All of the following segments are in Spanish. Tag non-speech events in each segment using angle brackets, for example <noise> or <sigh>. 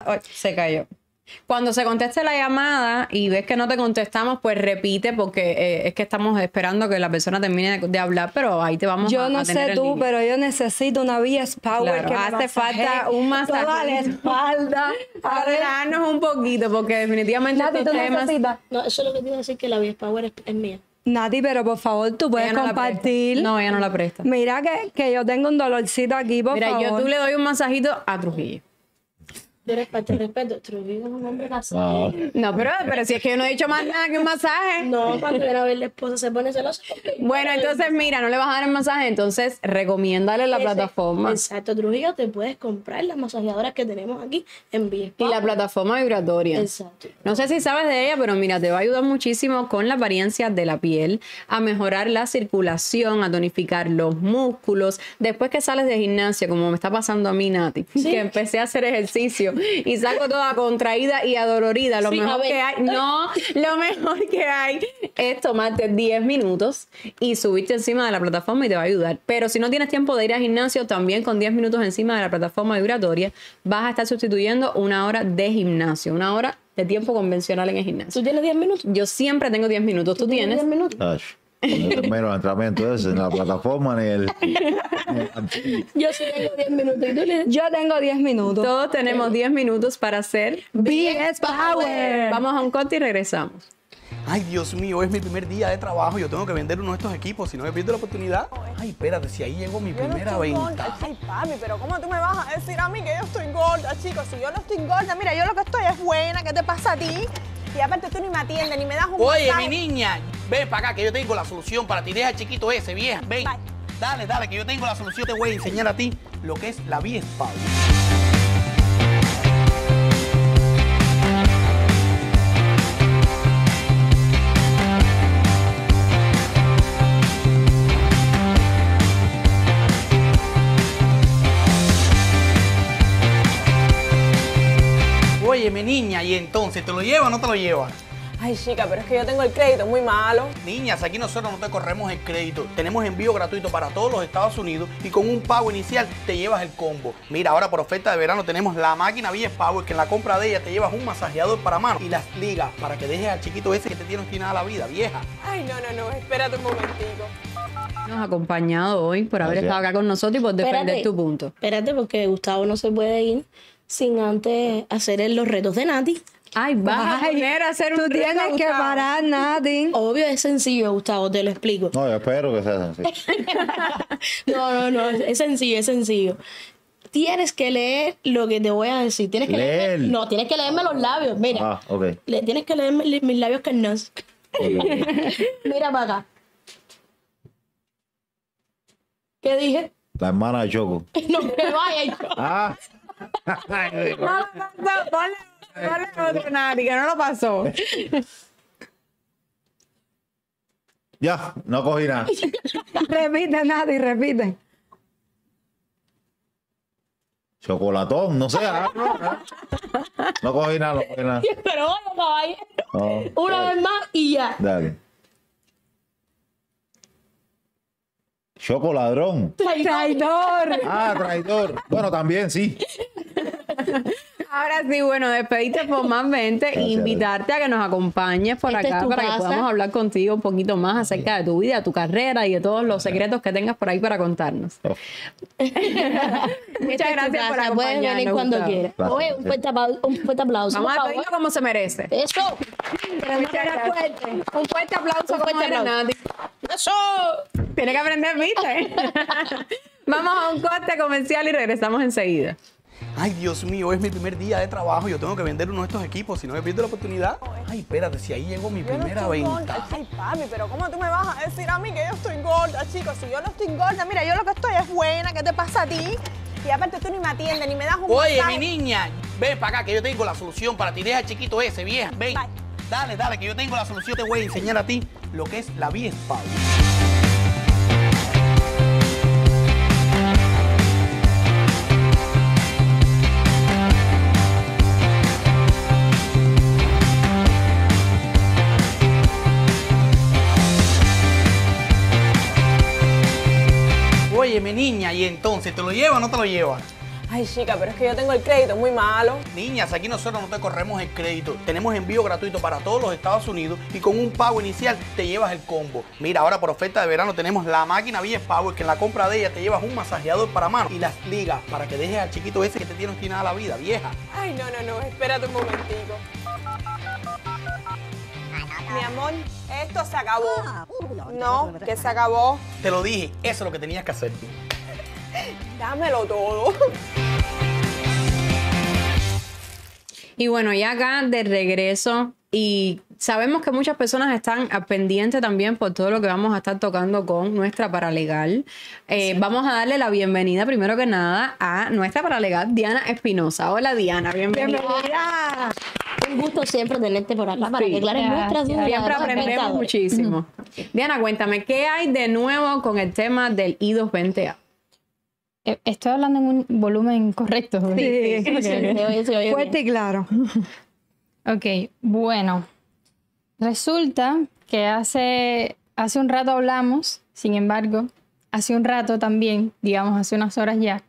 Ay, se cayó. Cuando se conteste la llamada y ves que no te contestamos, pues repite porque eh, es que estamos esperando que la persona termine de, de hablar, pero ahí te vamos a Yo no a tener sé tú, línea. pero yo necesito una VS Power Claro, que me hace masajee falta un Toda la espalda. <laughs> Para relajarnos un poquito, porque definitivamente Nati, estos tú temas... necesitas. No, eso es lo que te iba a decir, que la VS Power es, es mía. Nati, pero por favor, tú puedes no compartir. No, ella no la presta. Mira que, que yo tengo un dolorcito aquí, por Mira, favor. yo tú le doy un masajito a Trujillo. Respeto, respeto. Trujillo es un hombre casado. No, pero, pero si es que yo no he dicho más nada que un masaje. No, cuando viene a ver la esposa se pone celosa. <laughs> Bueno, entonces mira, no le vas a dar el masaje, entonces recomiéndale la Ese- plataforma. Exacto, Trujillo, te puedes comprar las masajeadoras que tenemos aquí en VS Y la plataforma vibratoria. Exacto. No sé si sabes de ella, pero mira, te va a ayudar muchísimo con la apariencia de la piel, a mejorar la circulación, a tonificar los músculos. Después que sales de gimnasia, como me está pasando a mí, Nati, <laughs> que empecé a hacer ejercicio y saco toda contraída y adolorida, lo Sí, mejor que hay, no, lo mejor que hay es tomarte 10 minutos y subirte encima de la plataforma y te va a ayudar. Pero si no tienes tiempo de ir al gimnasio, también con 10 minutos encima de la plataforma vibratoria, vas a estar sustituyendo una hora de gimnasio, una hora de tiempo convencional en el gimnasio. ¿Tú tienes 10 minutos? Yo siempre tengo 10 minutos. ¿Tú tienes? 10 minutos? Menos entrenamiento ese en la plataforma ni el. <laughs> Yo sí tengo 10 minutos. ¿Y tú le Yo tengo 10 minutos. Todos tenemos 10 minutos para hacer BS Power. Vamos a un corte y regresamos. Ay, Dios mío, es mi primer día de trabajo. Yo tengo que vender uno de estos equipos, si no me pierdo la oportunidad. Ay, espérate, si ahí llegó mi Yo no primera estoy venta. gorda. Ay, papi, pero ¿cómo tú me vas a decir a mí que yo estoy gorda, chicos? Si yo no estoy gorda, mira, yo lo que estoy es buena. ¿Qué te pasa a ti? Y aparte tú ni me atiendes, ni me das un Oye, masaje. mi niña, ven para acá que yo tengo la solución para ti. Deja el chiquito ese, vieja. Ven. Bye. Dale, dale, que yo tengo la solución. Te voy a enseñar a ti lo que es la vía. Oye, mi niña, y entonces, ¿te lo lleva o no te lo lleva? Ay, chica, pero es que yo tengo el crédito muy malo. Niñas, aquí nosotros no te corremos el crédito. Tenemos envío gratuito para todos los Estados Unidos y con un pago inicial te llevas el combo. Mira, ahora por oferta de verano tenemos la máquina VS Power que en la compra de ella te llevas un masajeador para mano y las ligas para que dejes al chiquito ese que te tiene obstinada la vida, vieja. Ay, no, no, no, espérate un momentico. Nos ha acompañado hoy por haber Gracias. estado acá con nosotros y por defender Espérate. tu punto. Espérate, porque Gustavo no se puede ir sin antes hacer los retos de Nati. Ay, vas a poner a hacer un Tú tienes que Gustavo. parar, Nati. Obvio, es sencillo, Gustavo, te lo explico. No, yo espero que sea así. <laughs> No, no, no, es sencillo, es sencillo. Tienes que leer lo que te voy a decir. Tienes que Leer. leerme- no, tienes que leerme los labios. Mira, Ah, ok. le, tienes que leerme mis labios carnosos. <laughs> Mira para acá. ¿Qué dije? La hermana de Choco. <laughs> No, que vaya. yo. Ah. No, no, no, ponle, ponle otro, Nati, que no lo pasó. ya, no cogí nada. Repite, Nati, repite. Chocolatón, no sé. ah, no, ah. No cogí nada, no cogí nada. Pero bueno, caballero. No, Una dale, vez más y ya. Dale. Chocoladrón. Traidor. Ah, traidor. Bueno, también sí. Ahora sí, bueno, despedirte formalmente e invitarte a que nos acompañes por Esta es acá para que podamos hablar contigo un poquito más acerca de tu vida, tu carrera y de todos los secretos que tengas por ahí para contarnos. Oh, <laughs> Muchas Esta es tu gracias por casa, Puedes venir acompañarnos. cuando quieras. Oye, un fuerte, apla- un fuerte aplauso. Vamos por a favor. pedirlo como se merece. Eso. Un fuerte aplauso, Un como fuerte aplauso. Eso. Tiene que aprender, ¿viste? <laughs> Vamos a un corte comercial y regresamos enseguida. Ay, Dios mío, es mi primer día de trabajo. Yo tengo que vender uno de estos equipos, si no me pierdo la oportunidad. Ay, espérate, si ahí llegó mi Yo primera venta. gorda. Ay, papi, pero ¿cómo tú me vas a decir a mí que yo estoy gorda, chicos? Si yo no estoy gorda, mira, yo lo que estoy es buena. ¿Qué te pasa a ti? Y aparte tú ni me atiendes, ni me das un Oye, mi niña, ven para acá que yo tengo la solución para ti. Deja al chiquito ese, vieja. Ven. Bye. Dale, dale, que yo tengo la solución. Te voy a enseñar a ti lo que es la vía. Niña, y entonces, ¿te lo lleva o no te lo lleva? Ay, chica, pero es que yo tengo el crédito muy malo. Niñas, aquí nosotros no te corremos el crédito. Tenemos envío gratuito para todos los Estados Unidos y con un pago inicial te llevas el combo. Mira, ahora por oferta de verano tenemos la máquina BS Power que en la compra de ella te llevas un masajeador para mano y las ligas para que dejes al chiquito ese que te tiene obstinada la vida, vieja. Ay, no, no, no, espérate un momentico. Mi amor, esto se acabó. No, que se acabó. Te lo dije, eso es lo que tenías que hacer tú. <laughs> Dámelo todo. Y bueno, ya acá de regreso y sabemos que muchas personas están a pendiente también por todo lo que vamos a estar tocando con nuestra paralegal. Eh, Vamos a darle la bienvenida primero que nada a nuestra paralegal Diana Espinosa. Hola Diana, bienvenida. Bienvenida. Un gusto siempre tenerte por acá para Sí. que aclares nuestras dudas. Siempre aprendemos muchísimo. Diana, cuéntame, ¿qué hay de nuevo con el tema del I220A? Eh, Estoy hablando en un volumen correcto. Sí. Sí, oye Fuerte y claro. Ok, bueno. Resulta que hace, hace un rato hablamos, sin embargo, hace un rato también, digamos, hace unas horas ya,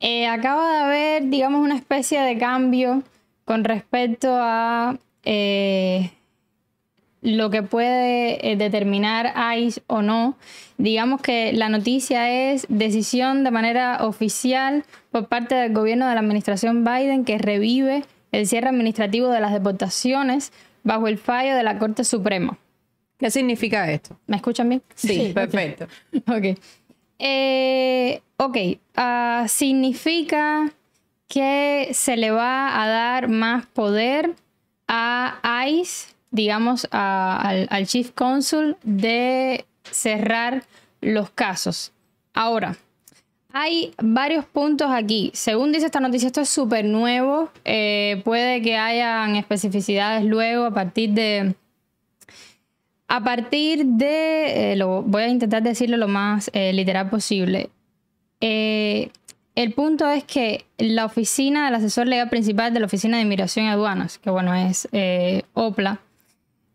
eh, acaba de haber, digamos, una especie de cambio con respecto a eh, lo que puede eh, determinar ICE o no. Digamos que la noticia es decisión de manera oficial por parte del gobierno de la administración Biden que revive el cierre administrativo de las deportaciones bajo el fallo de la Corte Suprema. ¿Qué significa esto? ¿Me escuchan bien? Sí, perfecto. <laughs> Ok. Eh, ok, ah, significa que se le va a dar más poder a ICE, digamos, al Chief Consul, de cerrar los casos. Ahora, hay varios puntos aquí. Según dice esta noticia, esto es súper nuevo. Eh, puede que hayan especificidades luego a partir de, a partir de, eh, lo, voy a intentar decirlo lo más eh, literal posible. El punto es que la oficina del asesor legal principal de la Oficina de Inmigración y Aduanas, que bueno es eh, OPLA,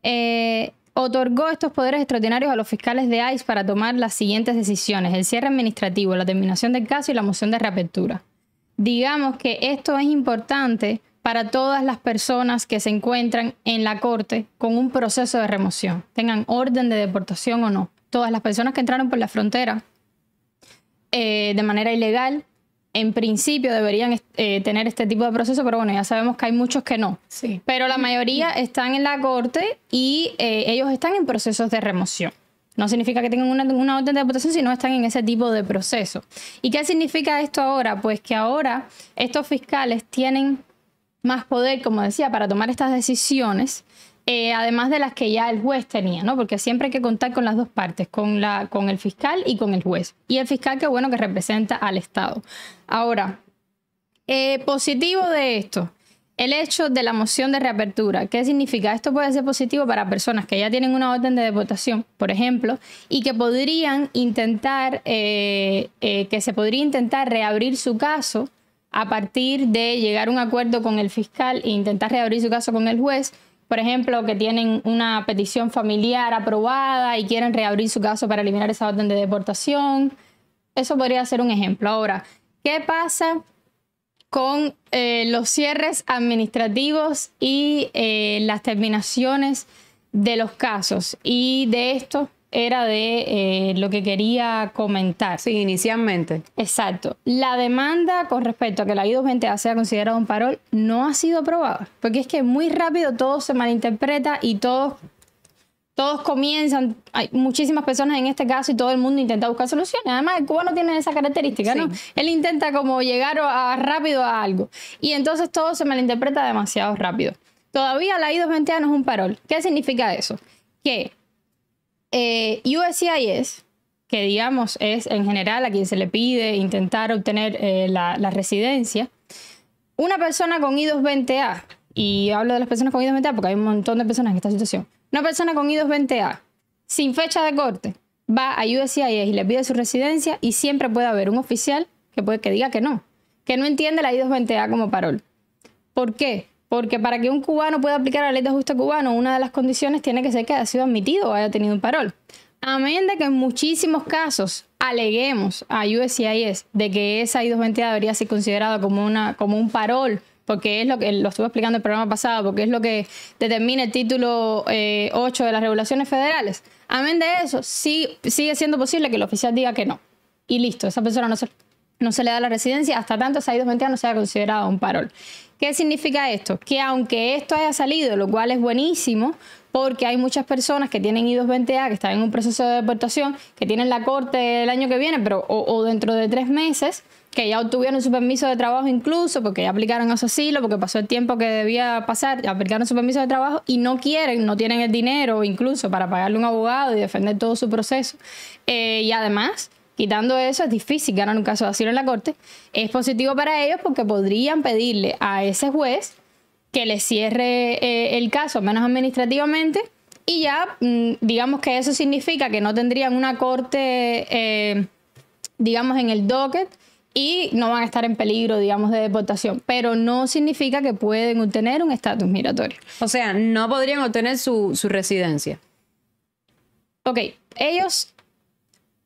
eh, otorgó estos poderes extraordinarios a los fiscales de ICE para tomar las siguientes decisiones: el cierre administrativo, la terminación del caso y la moción de reapertura. Digamos que esto es importante para todas las personas que se encuentran en la corte con un proceso de remoción, tengan orden de deportación o no. Todas las personas que entraron por la frontera eh, de manera ilegal, en principio deberían eh, tener este tipo de proceso, pero bueno, ya sabemos que hay muchos que no. Sí. Pero la mayoría están en la corte y eh, ellos están en procesos de remoción. No significa que tengan una, una orden de deportación, sino están en ese tipo de proceso. ¿Y qué significa esto ahora? Pues que ahora estos fiscales tienen más poder, como decía, para tomar estas decisiones, eh, además de las que ya el juez tenía, ¿no? Porque siempre hay que contar con las dos partes, con, el fiscal y con el juez. Y el fiscal, que bueno, que representa al Estado. Ahora, eh, positivo de esto, el hecho de la moción de reapertura. ¿Qué significa? Esto puede ser positivo para personas que ya tienen una orden de deportación, por ejemplo, y que podrían intentar, eh, que se podría intentar reabrir su caso a partir de llegar a un acuerdo con el fiscal e intentar reabrir su caso con el juez. Por ejemplo, que tienen una petición familiar aprobada y quieren reabrir su caso para eliminar esa orden de deportación. Eso podría ser un ejemplo. Ahora, ¿qué pasa con eh, los cierres administrativos y eh, las terminaciones de los casos? Y de esto era de eh, lo que quería comentar. Sí, inicialmente. Exacto. La demanda con respecto a que la I-220A sea considerada un parol no ha sido aprobada. Porque es que muy rápido todo se malinterpreta y todos, todos comienzan, hay muchísimas personas en este caso y todo el mundo intenta buscar soluciones. Además, el cubano tiene esa característica, ¿no? Él intenta como llegar a- rápido a algo. Y entonces todo se malinterpreta demasiado rápido. Todavía la I-220A no es un parol. ¿Qué significa eso? Que eh, USCIS, que digamos es en general a quien se le pide intentar obtener eh, la, residencia, una persona con I-220A, y hablo de las personas con I-220A porque hay un montón de personas en esta situación, una persona con I-220A sin fecha de corte va a USCIS y le pide su residencia y siempre puede haber un oficial que, puede, que diga que no, que no entiende la I-220A como parol. ¿Por qué? Porque para que un cubano pueda aplicar la ley de ajuste cubano, una de las condiciones tiene que ser que haya sido admitido o haya tenido un parol. Amén de que en muchísimos casos aleguemos a USCIS de que esa I-220 debería ser considerada como, como un parol, porque es lo que lo estuve explicando el programa pasado, porque es lo que determina el título eh, 8 de las regulaciones federales. Amén de eso, sí, sigue siendo posible que el oficial diga que no. Y listo, esa persona no se, no se le da la residencia hasta tanto esa I-220 no sea considerado un parol. ¿Qué significa esto? Que aunque esto haya salido, lo cual es buenísimo, porque hay muchas personas que tienen I-220A, que están en un proceso de deportación, que tienen la corte el año que viene, pero o, o dentro de tres meses, que ya obtuvieron su permiso de trabajo incluso, porque ya aplicaron a su asilo, porque pasó el tiempo que debía pasar, ya aplicaron su permiso de trabajo y no quieren, no tienen el dinero incluso para pagarle un abogado y defender todo su proceso. Eh, y además, quitando eso, es difícil ganar un caso de asilo en la corte. Es positivo para ellos porque podrían pedirle a ese juez que le cierre eh, el caso, menos administrativamente, y ya mm, digamos que eso significa que no tendrían una corte, eh, digamos, en el docket y no van a estar en peligro, digamos, de deportación, pero no significa que pueden obtener un estatus migratorio. O sea, no podrían obtener su, su residencia. Ok, ellos,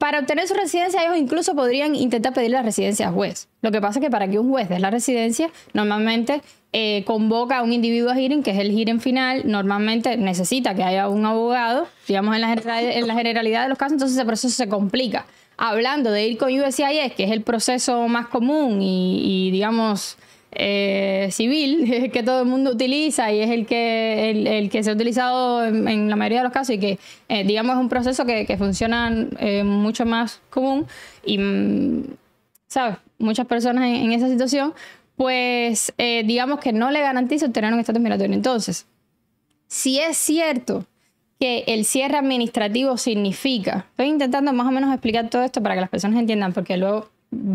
para obtener su residencia, ellos incluso podrían intentar pedir la residencia al juez. Lo que pasa es que para que un juez dé la residencia, normalmente eh, convoca a un individuo a hearing, que es el hearing final, normalmente necesita que haya un abogado, digamos, en la, en la generalidad de los casos, entonces ese proceso se complica. Hablando de ir con USCIS, que es el proceso más común y, y, digamos, eh, civil <laughs> que todo el mundo utiliza y es el que, el, que se ha utilizado en, la mayoría de los casos y que, eh, digamos, es un proceso que, que funciona eh, mucho más común y, mm, ¿sabes? Muchas personas en, en esa situación, pues digamos que no le garantiza obtener un estatus migratorio. Entonces, si es cierto que el cierre administrativo significa, estoy intentando más o menos explicar todo esto para que las personas entiendan, porque luego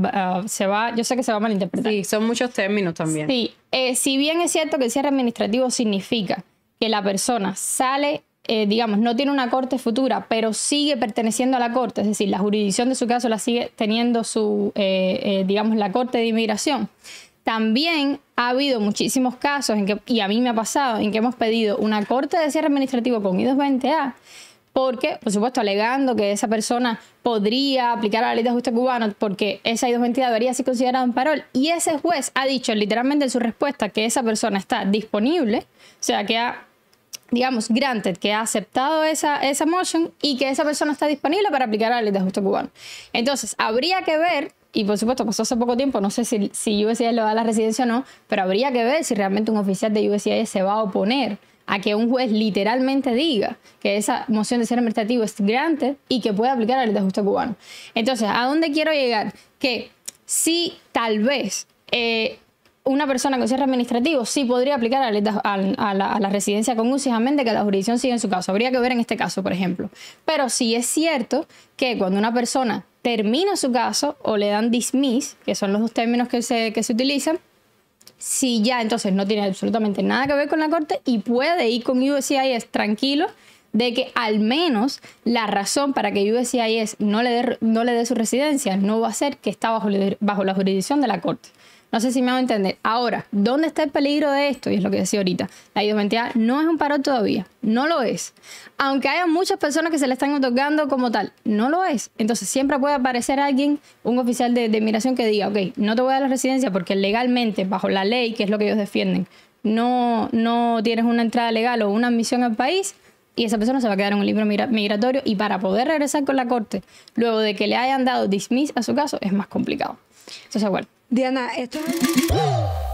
ah, se va, yo sé que se va a malinterpretar. Sí, son muchos términos también. Sí, eh, si bien es cierto que el cierre administrativo significa que la persona sale, eh, digamos, no tiene una corte futura, pero sigue perteneciendo a la corte, es decir, la jurisdicción de su caso la sigue teniendo su, eh, eh, digamos, la corte de inmigración. También ha habido muchísimos casos, en que, y a mí me ha pasado, en que hemos pedido una corte de cierre administrativo con I-220A, porque, por supuesto, alegando que esa persona podría aplicar la ley de ajuste cubano porque esa I-220 debería ser considerada un parol. Y ese juez ha dicho literalmente en su respuesta que esa persona está disponible, o sea, que ha, digamos, granted, que ha aceptado esa, esa motion y que esa persona está disponible para aplicar la ley de ajuste cubano. Entonces, habría que ver, y por supuesto pasó hace poco tiempo, no sé si, si USCIS le da la residencia o no, pero habría que ver si realmente un oficial de USCIS se va a oponer a que un juez literalmente diga que esa moción de cierre administrativo es granted y que puede aplicar la de ajuste cubano. Entonces, ¿a dónde quiero llegar? Que si tal vez eh, una persona con cierre administrativo sí podría aplicar la a, a la, a la amén de que la jurisdicción sigue en su caso. Habría que ver en este caso, por ejemplo. Pero sí es cierto que cuando una persona termina su caso o le dan dismiss, que son los dos términos que se, que se utilizan, si ya entonces no tiene absolutamente nada que ver con la corte y puede ir con USCIS tranquilo de que al menos la razón para que USCIS no le dé, no le dé su residencia no va a ser que está bajo, bajo la jurisdicción de la corte. No sé si me hago entender. Ahora, ¿dónde está el peligro de esto? Y es lo que decía ahorita. La I-220A no es un parol todavía. No lo es. Aunque haya muchas personas que se le están otorgando como tal, no lo es. Entonces siempre puede aparecer alguien, un oficial de, de que diga, ok, no te voy a dar la residencia porque legalmente, bajo la ley, que es lo que ellos defienden, no, no tienes una entrada legal o una admisión al país y esa persona se va a quedar en un libro migra- migratorio y para poder regresar con la corte, luego de que le hayan dado dismiss a su caso, es más complicado. Entonces, bueno. Diana, esto es...